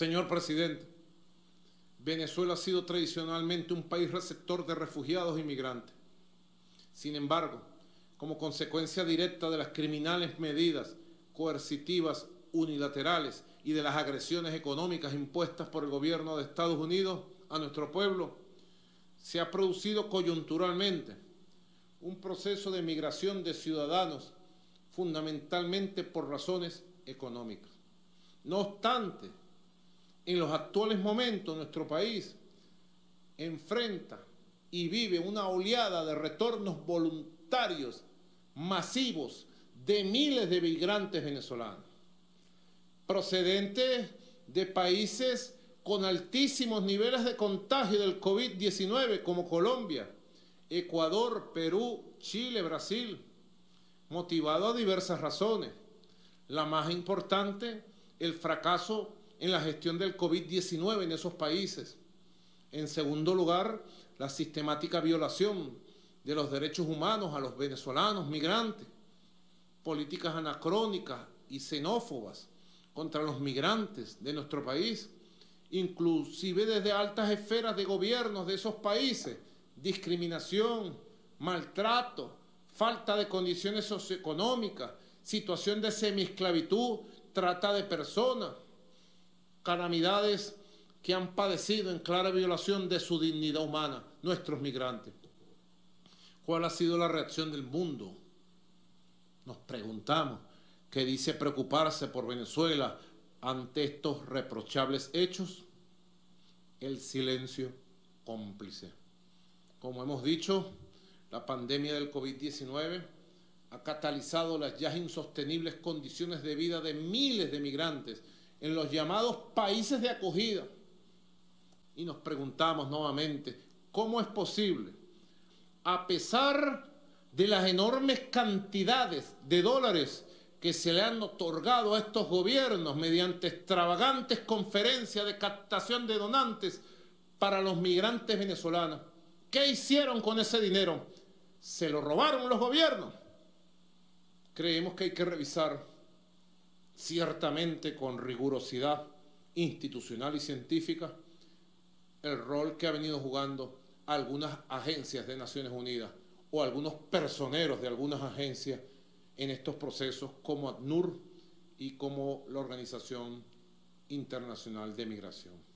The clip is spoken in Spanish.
Señor presidente, Venezuela ha sido tradicionalmente un país receptor de refugiados e inmigrantes. Sin embargo, como consecuencia directa de las criminales medidas coercitivas unilaterales y de las agresiones económicas impuestas por el gobierno de Estados Unidos a nuestro pueblo, se ha producido coyunturalmente un proceso de migración de ciudadanos fundamentalmente por razones económicas. No obstante, en los actuales momentos nuestro país enfrenta y vive una oleada de retornos voluntarios masivos de miles de migrantes venezolanos, procedentes de países con altísimos niveles de contagio del COVID-19 como Colombia, Ecuador, Perú, Chile, Brasil, motivado a diversas razones. La más importante, el fracaso en la gestión del COVID-19 en esos países. En segundo lugar, la sistemática violación de los derechos humanos a los venezolanos migrantes, políticas anacrónicas y xenófobas contra los migrantes de nuestro país, inclusive desde altas esferas de gobiernos de esos países, discriminación, maltrato, falta de condiciones socioeconómicas, situación de semiesclavitud, trata de personas, calamidades que han padecido en clara violación de su dignidad humana nuestros migrantes. ¿Cuál ha sido la reacción del mundo? Nos preguntamos, ¿qué dice preocuparse por Venezuela ante estos reprochables hechos? El silencio cómplice. Como hemos dicho, la pandemia del COVID-19 ha catalizado las ya insostenibles condiciones de vida de miles de migrantes en los llamados países de acogida. Y nos preguntamos nuevamente, ¿cómo es posible, a pesar de las enormes cantidades de dólares que se le han otorgado a estos gobiernos mediante extravagantes conferencias de captación de donantes para los migrantes venezolanos, ¿qué hicieron con ese dinero? ¿Se lo robaron los gobiernos? Creemos que hay que revisar ciertamente con rigurosidad institucional y científica el rol que ha venido jugando algunas agencias de Naciones Unidas o algunos personeros de algunas agencias en estos procesos como ACNUR y como la Organización Internacional de Migración.